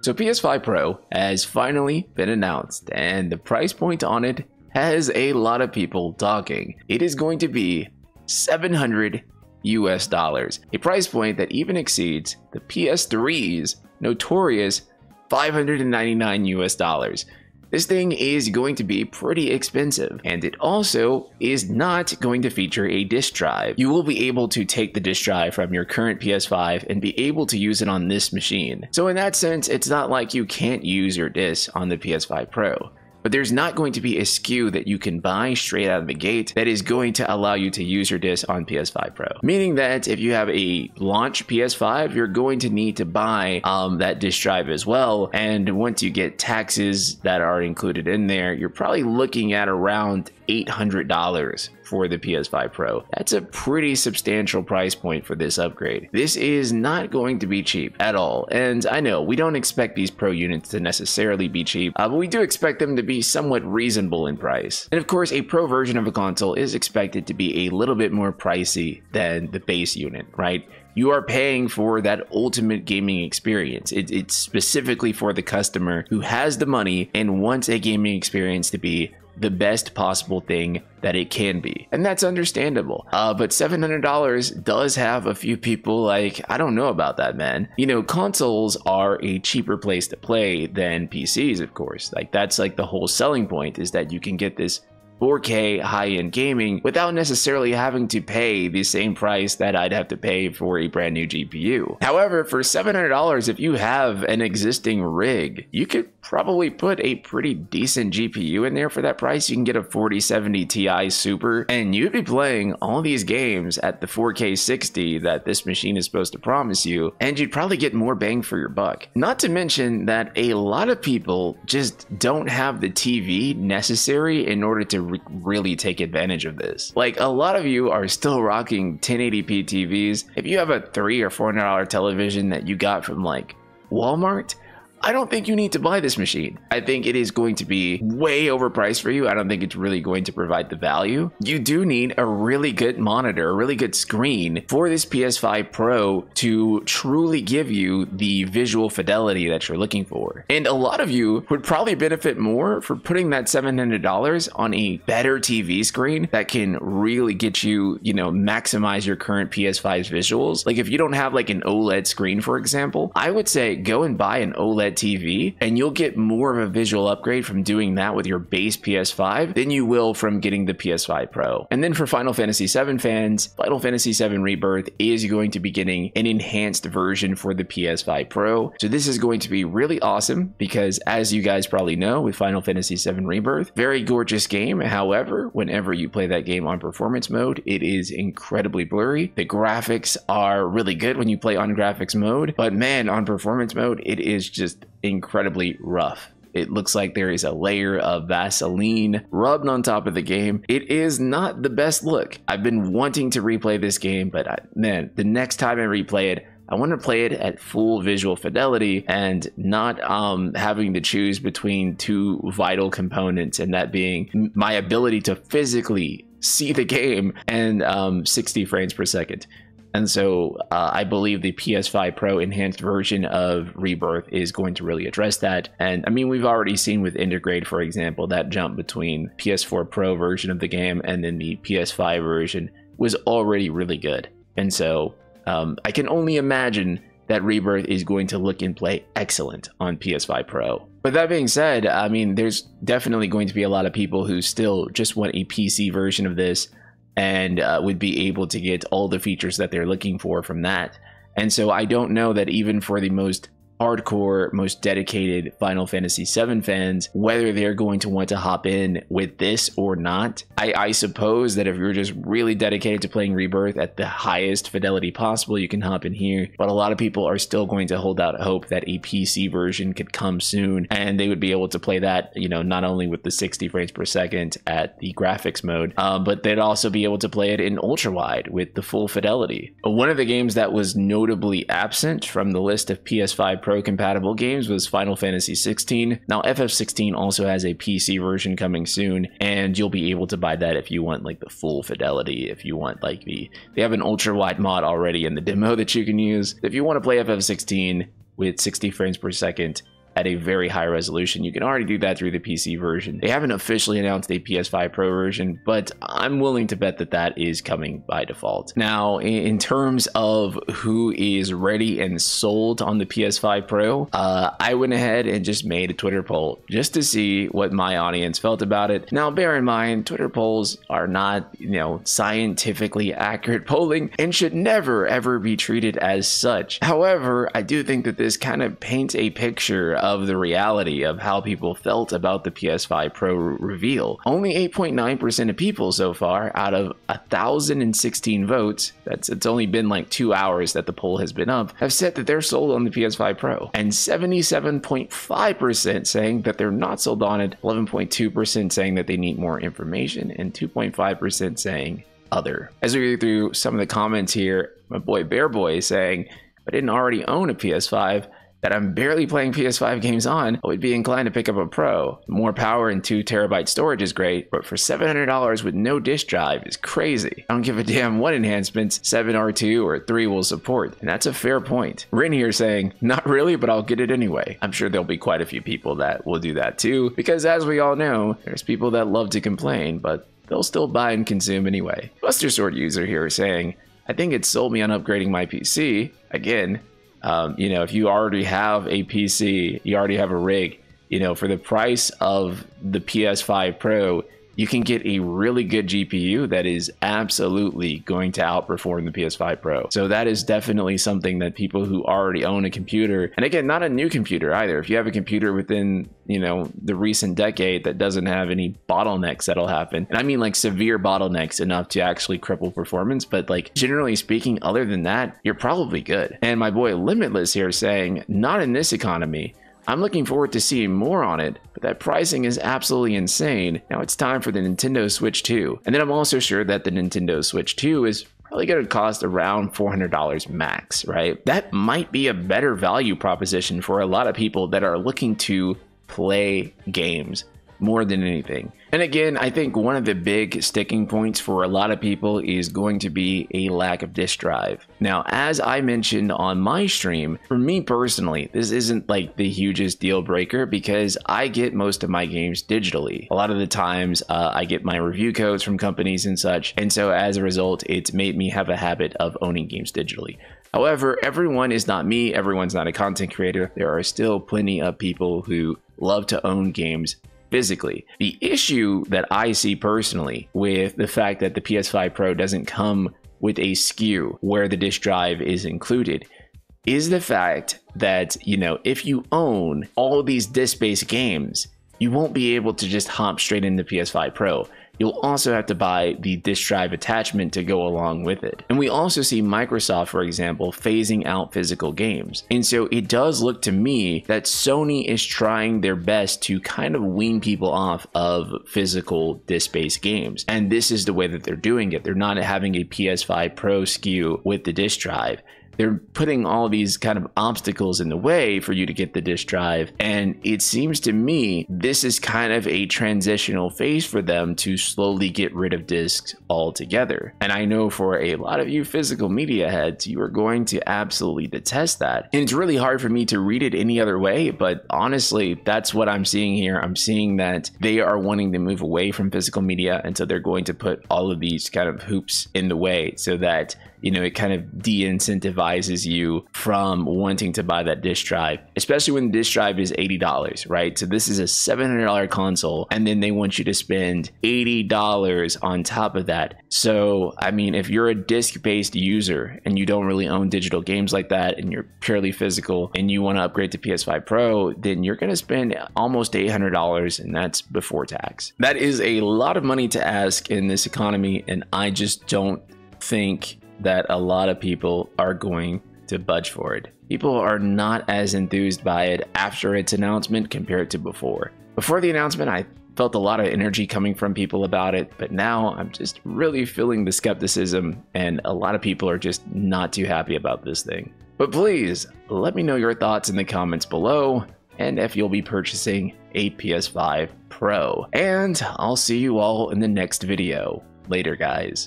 So PS5 Pro has finally been announced and the price point on it has a lot of people talking. It is going to be 700 US dollars, a price point that even exceeds the PS3's notorious 599 US dollars. This thing is going to be pretty expensive, and it also is not going to feature a disk drive. You will be able to take the disk drive from your current PS5 and be able to use it on this machine. So in that sense, it's not like you can't use your disk on the PS5 Pro but there's not going to be a SKU that you can buy straight out of the gate that is going to allow you to use your disc on PS5 Pro. Meaning that if you have a launch PS5, you're going to need to buy um, that disk drive as well. And once you get taxes that are included in there, you're probably looking at around $800 for the PS5 Pro. That's a pretty substantial price point for this upgrade. This is not going to be cheap at all. And I know we don't expect these Pro units to necessarily be cheap, uh, but we do expect them to be somewhat reasonable in price. And of course, a Pro version of a console is expected to be a little bit more pricey than the base unit, right? you are paying for that ultimate gaming experience. It, it's specifically for the customer who has the money and wants a gaming experience to be the best possible thing that it can be. And that's understandable. Uh, but $700 does have a few people like, I don't know about that, man. You know, consoles are a cheaper place to play than PCs, of course. Like, that's like the whole selling point is that you can get this 4K high-end gaming without necessarily having to pay the same price that I'd have to pay for a brand new GPU. However, for $700, if you have an existing rig, you could probably put a pretty decent GPU in there for that price. You can get a 4070 Ti Super, and you'd be playing all these games at the 4K 60 that this machine is supposed to promise you, and you'd probably get more bang for your buck. Not to mention that a lot of people just don't have the TV necessary in order to re really take advantage of this. Like a lot of you are still rocking 1080p TVs. If you have a three or four hundred dollar television that you got from like Walmart, I don't think you need to buy this machine. I think it is going to be way overpriced for you. I don't think it's really going to provide the value. You do need a really good monitor, a really good screen for this PS5 Pro to truly give you the visual fidelity that you're looking for. And a lot of you would probably benefit more for putting that $700 on a better TV screen that can really get you, you know, maximize your current PS5's visuals. Like if you don't have like an OLED screen, for example, I would say go and buy an OLED TV, and you'll get more of a visual upgrade from doing that with your base PS5 than you will from getting the PS5 Pro. And then for Final Fantasy VII fans, Final Fantasy VII Rebirth is going to be getting an enhanced version for the PS5 Pro. So this is going to be really awesome because as you guys probably know with Final Fantasy VII Rebirth, very gorgeous game. However, whenever you play that game on performance mode, it is incredibly blurry. The graphics are really good when you play on graphics mode, but man, on performance mode, it is just incredibly rough. It looks like there is a layer of Vaseline rubbed on top of the game. It is not the best look. I've been wanting to replay this game, but I, man, the next time I replay it, I want to play it at full visual fidelity and not um, having to choose between two vital components, and that being my ability to physically see the game and um, 60 frames per second. And so uh, I believe the PS5 Pro enhanced version of Rebirth is going to really address that. And I mean, we've already seen with Intergrade, for example, that jump between PS4 Pro version of the game and then the PS5 version was already really good. And so um, I can only imagine that Rebirth is going to look and play excellent on PS5 Pro. But that being said, I mean, there's definitely going to be a lot of people who still just want a PC version of this and uh, would be able to get all the features that they're looking for from that. And so I don't know that even for the most hardcore, most dedicated Final Fantasy VII fans, whether they're going to want to hop in with this or not. I, I, suppose that if you're just really dedicated to playing Rebirth at the highest fidelity possible, you can hop in here. But a lot of people are still going to hold out hope that a PC version could come soon and they would be able to play that, you know, not only with the 60 frames per second at the graphics mode, um, but they'd also be able to play it in ultra wide with the full fidelity. One of the games that was notably absent from the list of PS5 Pro compatible games was Final Fantasy 16. Now FF16 also has a PC version coming soon and you'll be able to buy that if you want like the full fidelity, if you want like the they have an ultra wide mod already in the demo that you can use. If you want to play FF16 with 60 frames per second at a very high resolution. You can already do that through the PC version. They haven't officially announced a PS5 Pro version, but I'm willing to bet that that is coming by default. Now, in terms of who is ready and sold on the PS5 Pro, uh, I went ahead and just made a Twitter poll just to see what my audience felt about it. Now, bear in mind, Twitter polls are not, you know, scientifically accurate polling and should never ever be treated as such. However, I do think that this kind of paints a picture of the reality of how people felt about the PS5 Pro reveal. Only 8.9% of people so far out of 1,016 votes, that's it's only been like two hours that the poll has been up, have said that they're sold on the PS5 Pro. And 77.5% saying that they're not sold on it, 11.2% saying that they need more information, and 2.5% saying other. As we read through some of the comments here, my boy Bear Boy is saying, I didn't already own a PS5, that I'm barely playing PS5 games on, I would be inclined to pick up a Pro. More power and 2 terabyte storage is great, but for $700 with no disk drive is crazy. I don't give a damn what enhancements 7R2 or 3 will support, and that's a fair point. Rin here saying, not really, but I'll get it anyway. I'm sure there'll be quite a few people that will do that too, because as we all know, there's people that love to complain, but they'll still buy and consume anyway. Buster Sword user here saying, I think it sold me on upgrading my PC. Again, um, you know, if you already have a PC, you already have a rig, you know, for the price of the PS5 Pro, you can get a really good GPU that is absolutely going to outperform the PS5 Pro. So that is definitely something that people who already own a computer, and again, not a new computer either. If you have a computer within, you know, the recent decade that doesn't have any bottlenecks that'll happen, and I mean like severe bottlenecks enough to actually cripple performance, but like generally speaking, other than that, you're probably good. And my boy Limitless here saying, not in this economy. I'm looking forward to seeing more on it, but that pricing is absolutely insane. Now it's time for the Nintendo Switch 2. And then I'm also sure that the Nintendo Switch 2 is probably going to cost around $400 max, right? That might be a better value proposition for a lot of people that are looking to play games more than anything. And again, I think one of the big sticking points for a lot of people is going to be a lack of disk drive. Now, as I mentioned on my stream, for me personally, this isn't like the hugest deal breaker because I get most of my games digitally. A lot of the times uh, I get my review codes from companies and such. And so as a result, it's made me have a habit of owning games digitally. However, everyone is not me, everyone's not a content creator. There are still plenty of people who love to own games physically. The issue that I see personally with the fact that the PS5 Pro doesn't come with a SKU where the disk drive is included is the fact that, you know, if you own all these disc based games, you won't be able to just hop straight into PS5 Pro you'll also have to buy the disk drive attachment to go along with it. And we also see Microsoft, for example, phasing out physical games. And so it does look to me that Sony is trying their best to kind of wean people off of physical disc-based games. And this is the way that they're doing it. They're not having a PS5 Pro SKU with the disk drive they're putting all these kind of obstacles in the way for you to get the disk drive. And it seems to me this is kind of a transitional phase for them to slowly get rid of discs altogether. And I know for a lot of you physical media heads, you are going to absolutely detest that. And it's really hard for me to read it any other way, but honestly, that's what I'm seeing here. I'm seeing that they are wanting to move away from physical media, and so they're going to put all of these kind of hoops in the way so that you know, it kind of de incentivizes you from wanting to buy that disk drive, especially when the disk drive is $80, right? So this is a $700 console, and then they want you to spend $80 on top of that. So, I mean, if you're a disc based user and you don't really own digital games like that, and you're purely physical, and you want to upgrade to PS5 Pro, then you're going to spend almost $800, and that's before tax. That is a lot of money to ask in this economy, and I just don't think that a lot of people are going to budge for it. People are not as enthused by it after its announcement compared to before. Before the announcement, I felt a lot of energy coming from people about it, but now I'm just really feeling the skepticism, and a lot of people are just not too happy about this thing. But please, let me know your thoughts in the comments below, and if you'll be purchasing a PS5 Pro. And I'll see you all in the next video. Later, guys.